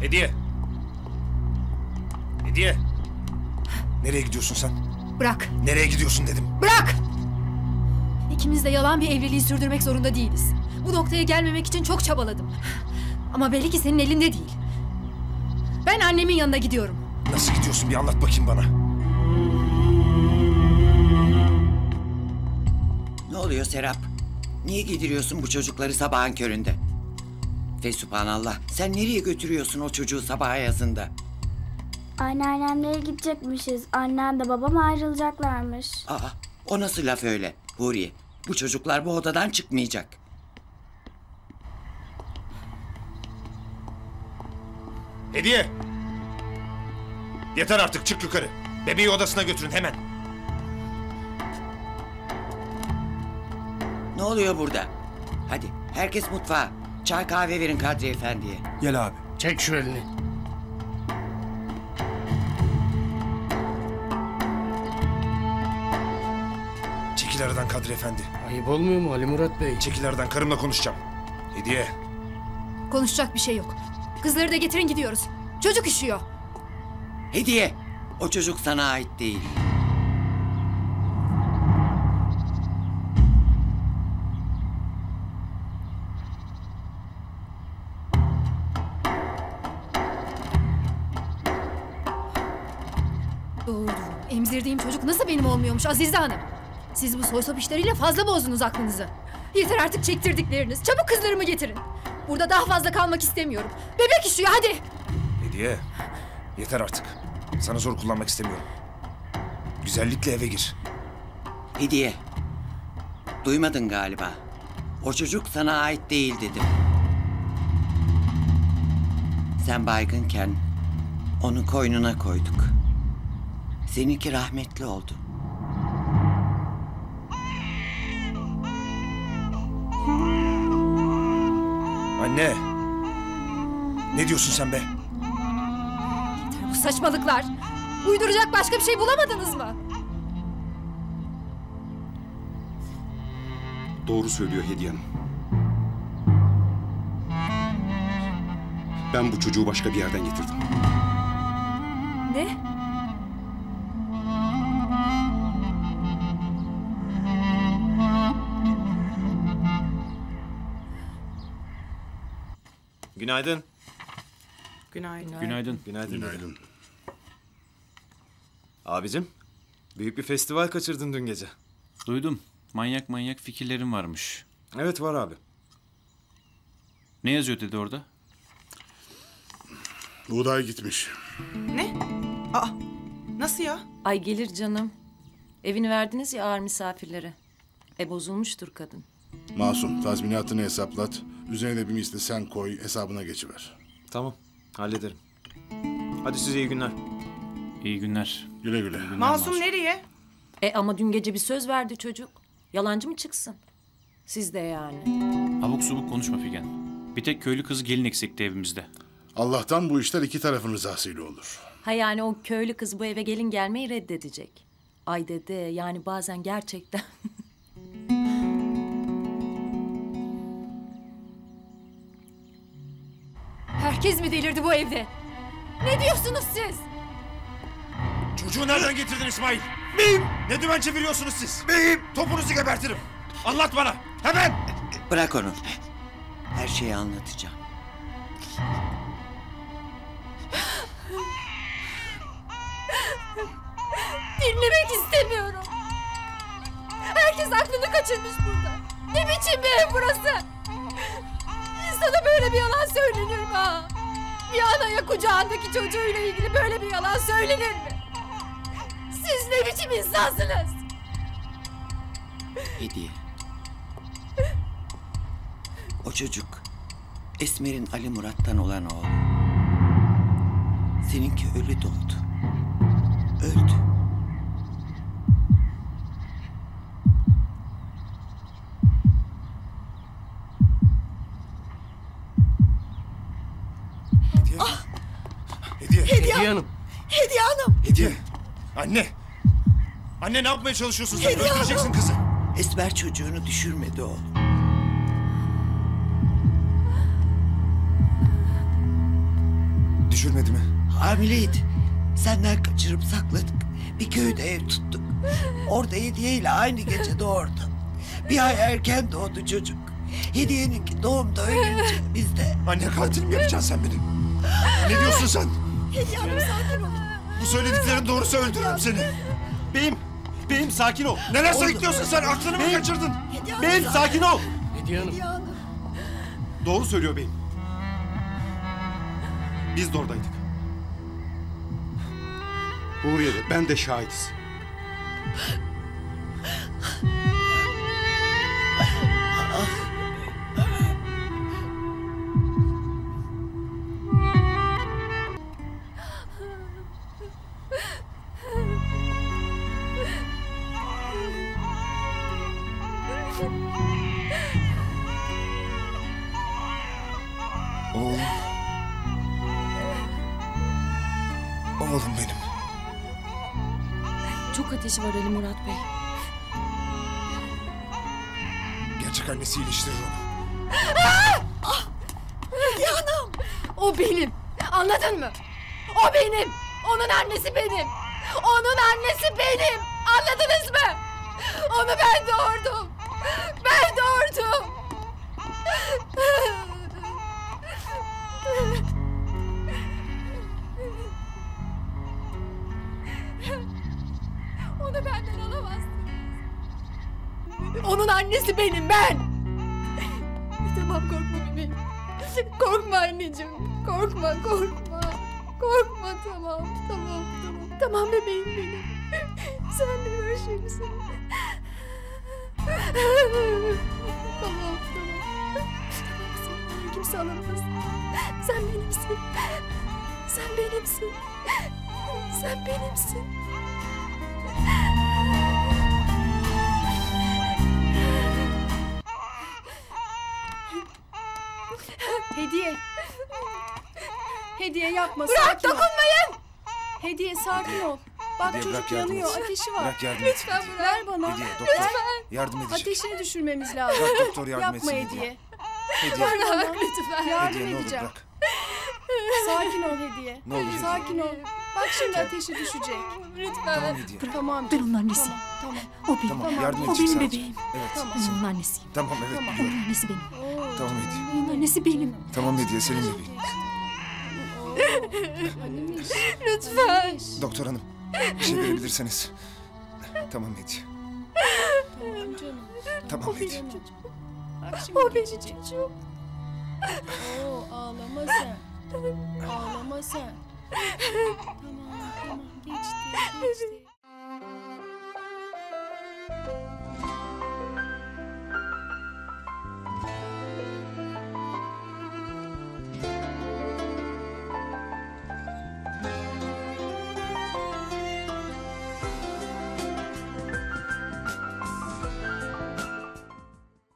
Hediye. Hediye. Nereye gidiyorsun sen? Bırak. Nereye gidiyorsun dedim. Bırak! İkimiz de yalan bir evliliği sürdürmek zorunda değiliz. Bu noktaya gelmemek için çok çabaladım. Ama belli ki senin elinde değil. Ben annemin yanına gidiyorum. Nasıl gidiyorsun bir anlat bakayım bana. Ne oluyor Serap? Niye giydiriyorsun bu çocukları sabahın köründe? Ve subhanallah sen nereye götürüyorsun o çocuğu sabah yazında? Anneannemlere gidecekmişiz. Annem de babam ayrılacaklarmış. Aa o nasıl laf öyle Huriye? Bu çocuklar bu odadan çıkmayacak. Hediye. Yeter artık çık yukarı. Bebeği odasına götürün hemen. Ne oluyor burada? Hadi herkes mutfağa. Çay kahve verin Kadri Efendi'ye. Gel abi. Çek şu elini. Çekil aradan Kadri Efendi. Ayıp olmuyor mu Ali Murat Bey? Çekil aradan karımla konuşacağım. Hediye. Konuşacak bir şey yok. Kızları da getirin gidiyoruz. Çocuk üşüyor. Hediye. O çocuk sana ait değil. Doğru. Emzirdiğim çocuk nasıl benim olmuyormuş Azize Hanım? Siz bu soysop işleriyle fazla bozdunuz aklınızı. Yeter artık çektirdikleriniz. Çabuk kızlarımı getirin. Burada daha fazla kalmak istemiyorum. Bebek üşüyor hadi. Hediye. Yeter artık. Sana zor kullanmak istemiyorum. Güzellikle eve gir. Hediye. Duymadın galiba. O çocuk sana ait değil dedim. Sen baygınken onu koynuna koyduk. Seninki rahmetli oldu. Anne. Ne diyorsun sen be? Bu saçmalıklar. Uyduracak başka bir şey bulamadınız mı? Doğru söylüyor Hediye Hanım. Ben bu çocuğu başka bir yerden getirdim. Ne? Günaydın. Günaydın. Günaydın. Günaydın. Günaydın. Abicim. Büyük bir festival kaçırdın dün gece. Duydum. Manyak manyak fikirlerim varmış. Evet var abi. Ne yazıyor dedi orada? Buğday gitmiş. Ne? Aa, nasıl ya? Ay gelir canım. Evini verdiniz ya ağır misafirlere. E bozulmuştur kadın. Masum tazminatını hesaplat. Üzerine bir misli sen koy hesabına geçiver. Tamam. Hallederim. Hadi size iyi günler. İyi günler. Güle güle. Masum nereye? E ama dün gece bir söz verdi çocuk. Yalancı mı çıksın? Siz de yani. Abuk subuk konuşma Figen. Bir tek köylü kızı gelin eksikti evimizde. Allah'tan bu işler iki tarafın rızasıyla olur. Ha yani o köylü kız bu eve gelin gelmeyi reddedecek. Ay dede yani bazen gerçekten. Herkes mi delirdi bu evde? Ne diyorsunuz siz? Çocuğu nereden getirdin İsmail? Miyim? Ne dümen çeviriyorsunuz siz? Miyim? Topunuzu gebertirim. Anlat bana. Hemen. Bırak onu. Her şeyi anlatacağım. Dinlemek istemiyorum. Herkes aklını kaçırmış burada. Ne biçim bir ev burası? İnsana böyle bir yalan söylenir mi ha? Bir anaya kucağındaki çocuğuyla ilgili böyle bir yalan söylenir mi? Siz ne biçim insansınız? Hediye. O çocuk Esmer'in Ali Murat'tan olan oğlu. Seninki ölü doğdu. Anne. Anne ne yapmaya çalışıyorsun sen? Öldüreceksin kızı. Esmer çocuğunu düşürmedi oğlum. düşürmedi mi? Hamileydi. Senden kaçırıp sakladık. Bir köyde ev tuttuk. Orada hediyeyle aynı gece doğurdu. Bir ay erken doğdu çocuk. Hediyeninki doğumda ölünce biz de... Anne katil mi yapacaksın sen beni? Ne diyorsun sen? Hediye Hanım sakin olun. Bu söylediklerin doğrusu öldürürüm seni. Beyim, beyim sakin ol. Neler sayıklıyorsun sen? Aklını mı kaçırdın? Beyim sakin ol. Hediye Hanım. Doğru söylüyor beyim. Biz de oradaydık. Huriye'de ben de şahitiz. Oğlum. Oğlum benim. Çok ateşi var Ali Murat Bey. Gerçek annesi iyileştirir onu. O benim. Anladın mı? O benim. Onun annesi benim. Onun annesi benim. Anladınız mı? Onu ben doğurdum. Ben doğurdum. Onu benden alamazsınız. Onun annesi benim ben. Tamam korkma bebeğim. Korkma anneciğim. Korkma korkma. Korkma tamam tamam tamam. Tamam bebeğim benim. Sen benim her tamam tamam. Kimse alamaz. Sen benimsin. Sen benimsin. Sen benimsin. Hediye. Hediye yapma Bırak sakin ol. dokunmayın. Hediye sakin ol. Bak Hediye, çocuk yanıyor etsin. ateşi var. Bırak yardım et. Lütfen bırak. Ver bana. Hediye doktor. Lütfen. Yardım edecek. Ateşini düşürmemiz lazım. Bırak doktor yardım Yapma etsin. Hediye. Hediye. Bırak lütfen. Yardım Hediye ne olur edeceğim. bırak. Sakin ol Hediye. Ne olur Hediye. Sakin ol. Bak şimdi ateşi düşecek. Lütfen. Tamam Hediye. Tamam. Ben onun annesiyim. Tamam. O benim. Tamam Tamam. yardım O benim bebeğim. Evet. Tamam. Ben onun annesiyim. Tamam evet Tamam. Onun annesi benim. Tamam Hediye. Onun annesi benim. Tamam Hediye senin bebeğin. Lütfen. Doktor hanım bir şey verebilirseniz. Tamam Hediye. Tamam canım. Tamam Hediye. Bak şimdi O benim çocuğum. Oo ağlama sen. Ağlama sen. Tamam tamam geçti geçti.